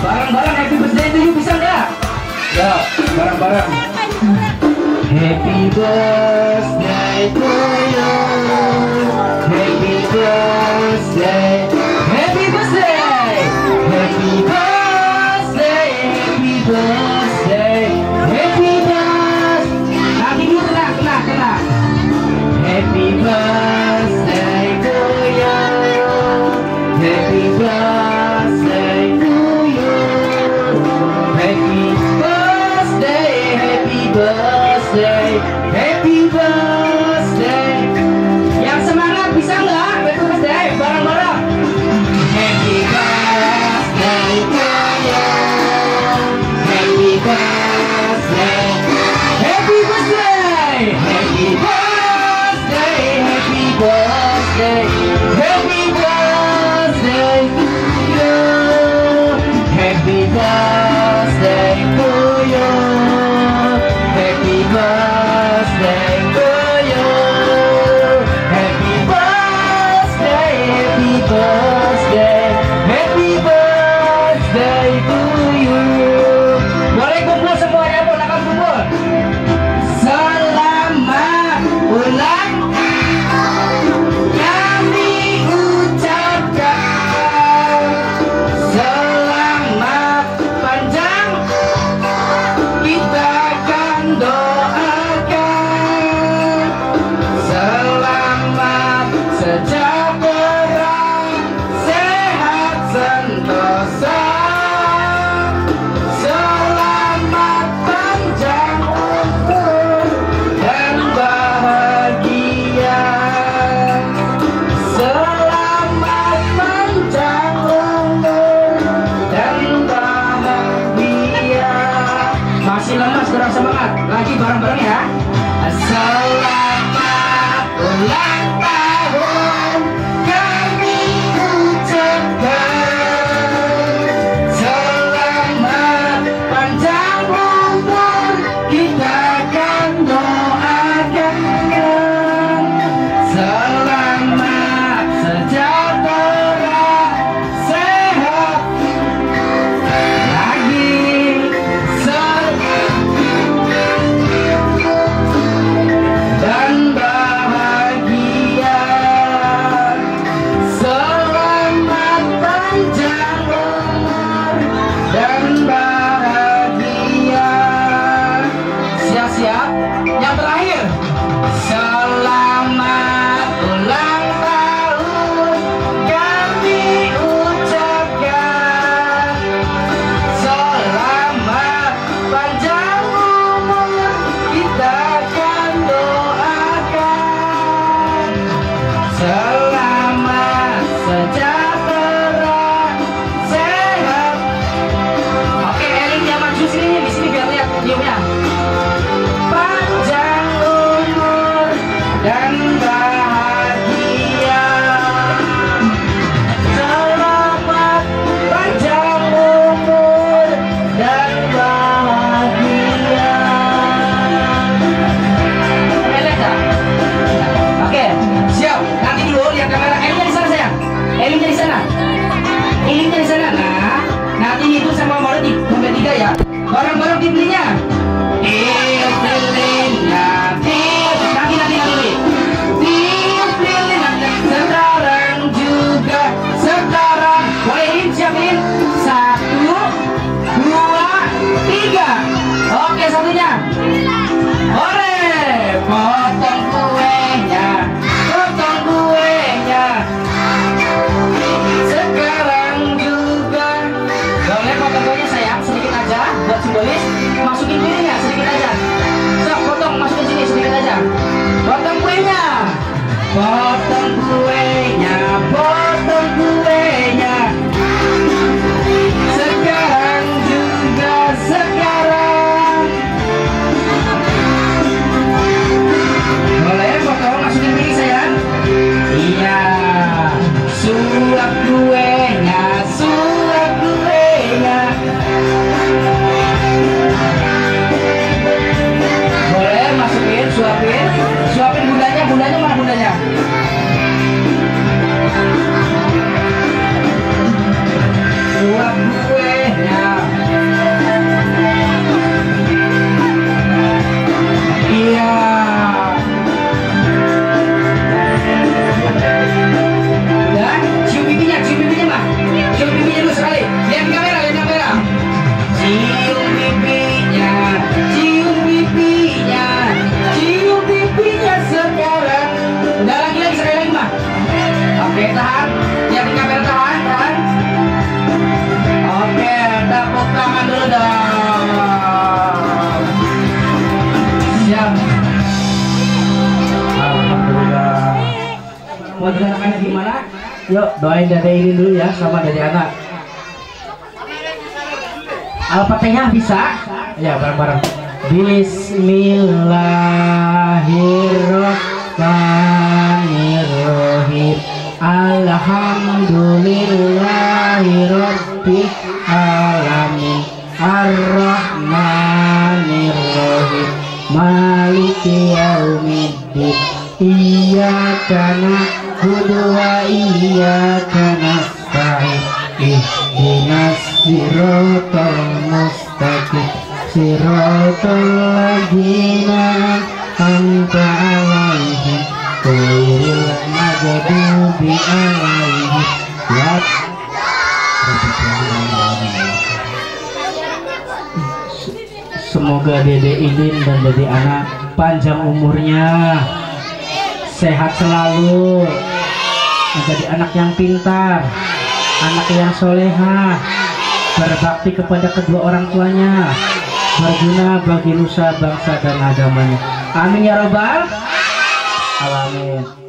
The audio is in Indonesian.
Barang-barang happy birthday itu yuk bisa nggak? Ya, barang-barang. Happy birthday to you. Happy birthday. Happy birthday. Happy birthday. Happy birthday. Happy birthday. Kaki dulu kena, kena, kena. Happy birthday. Happy birthday. semangat lagi bareng-bareng ya. Selamat ulang tahun. Justru ini di sini biar lihat nyiumnya. Barang-barang dibelinya. Eh. tulis masukin kuenya sedikit aja. Sok potong masukin sini sedikit aja. Potong kuenya. Potong kuenya potong Yuk doain dada ini dulu ya sama dada anak. Al-Fatihah bisa? Ya bareng-bareng. Bismillahirrahmanirrahim. Alhamdulillahirabbil alamin. Ar-Rahmanirrahim. Maliki yaumiddin. Iyyaka na'budu wa iyyaka nasta'in. Ihdinas siratal mustaqim. Siratal ladzina an'amta 'alaihim ghairil maghdubi 'alaihim Semoga Dede Idin dan Dede Anak panjang umurnya, sehat selalu, menjadi anak yang pintar, anak yang soleha, berbakti kepada kedua orang tuanya, berguna bagi nusa bangsa dan agamanya. Amin ya robbal alamin.